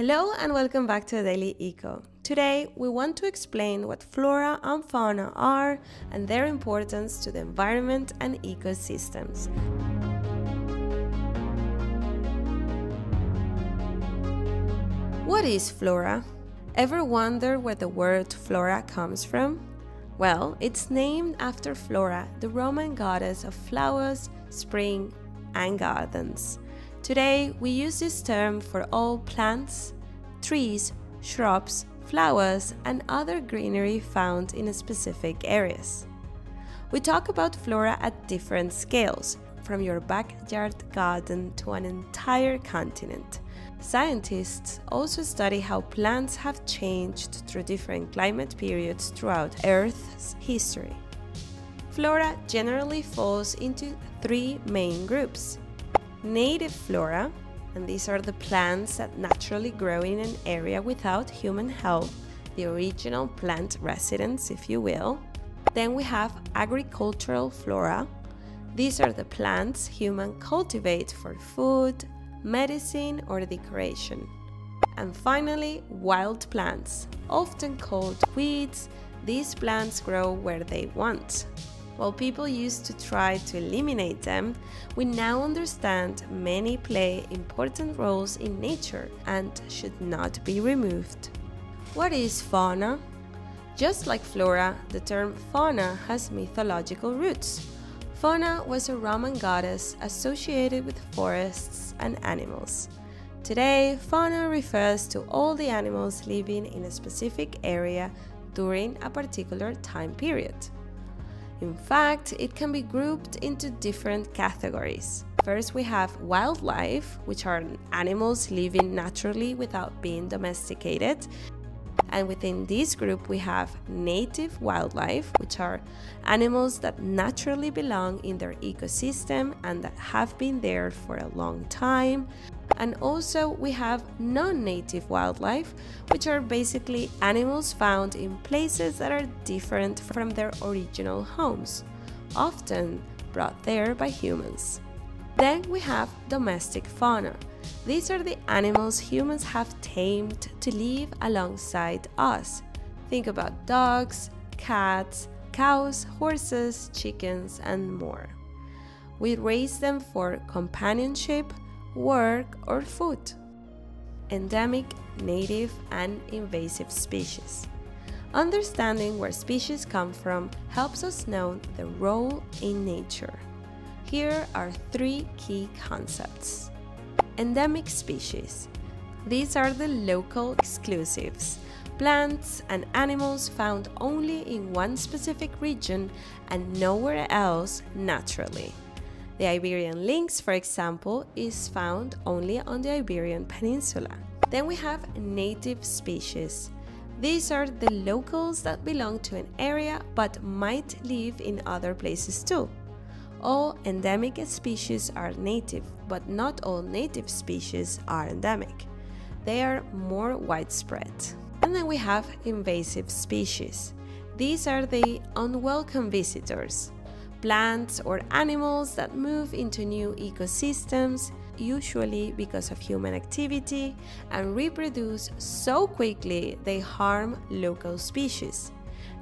Hello and welcome back to Daily Eco. Today we want to explain what flora and fauna are and their importance to the environment and ecosystems. What is flora? Ever wonder where the word flora comes from? Well, it's named after Flora, the Roman goddess of flowers, spring, and gardens. Today, we use this term for all plants, trees, shrubs, flowers, and other greenery found in specific areas. We talk about flora at different scales, from your backyard garden to an entire continent. Scientists also study how plants have changed through different climate periods throughout Earth's history. Flora generally falls into three main groups native flora, and these are the plants that naturally grow in an area without human help, the original plant residents, if you will. Then we have agricultural flora. These are the plants humans cultivate for food, medicine, or decoration. And finally, wild plants, often called weeds. These plants grow where they want, while people used to try to eliminate them, we now understand many play important roles in nature and should not be removed. What is fauna? Just like flora, the term fauna has mythological roots. Fauna was a Roman goddess associated with forests and animals. Today, fauna refers to all the animals living in a specific area during a particular time period. In fact, it can be grouped into different categories. First, we have wildlife, which are animals living naturally without being domesticated. And within this group, we have native wildlife, which are animals that naturally belong in their ecosystem and that have been there for a long time. And also, we have non native wildlife, which are basically animals found in places that are different from their original homes, often brought there by humans. Then we have domestic fauna. These are the animals humans have tamed to live alongside us. Think about dogs, cats, cows, horses, chickens, and more. We raise them for companionship, work, or food. Endemic, native, and invasive species. Understanding where species come from helps us know the role in nature. Here are three key concepts. Endemic species. These are the local exclusives, plants and animals found only in one specific region and nowhere else naturally. The Iberian lynx, for example, is found only on the Iberian Peninsula. Then we have native species. These are the locals that belong to an area but might live in other places too. All endemic species are native, but not all native species are endemic. They are more widespread. And then we have invasive species. These are the unwelcome visitors plants or animals that move into new ecosystems, usually because of human activity, and reproduce so quickly they harm local species.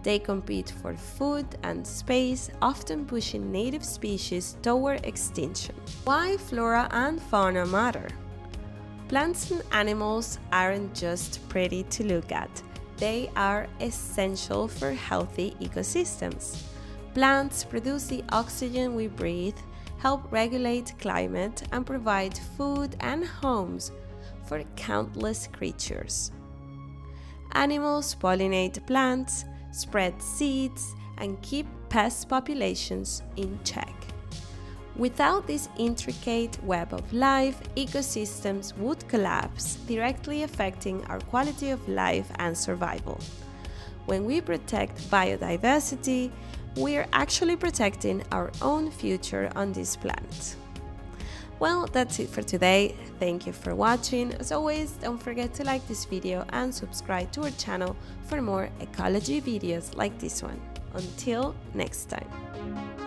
They compete for food and space, often pushing native species toward extinction. Why flora and fauna matter? Plants and animals aren't just pretty to look at, they are essential for healthy ecosystems. Plants produce the oxygen we breathe, help regulate climate, and provide food and homes for countless creatures. Animals pollinate plants, spread seeds, and keep pest populations in check. Without this intricate web of life, ecosystems would collapse, directly affecting our quality of life and survival. When we protect biodiversity, we're actually protecting our own future on this planet. Well, that's it for today. Thank you for watching. As always, don't forget to like this video and subscribe to our channel for more ecology videos like this one. Until next time.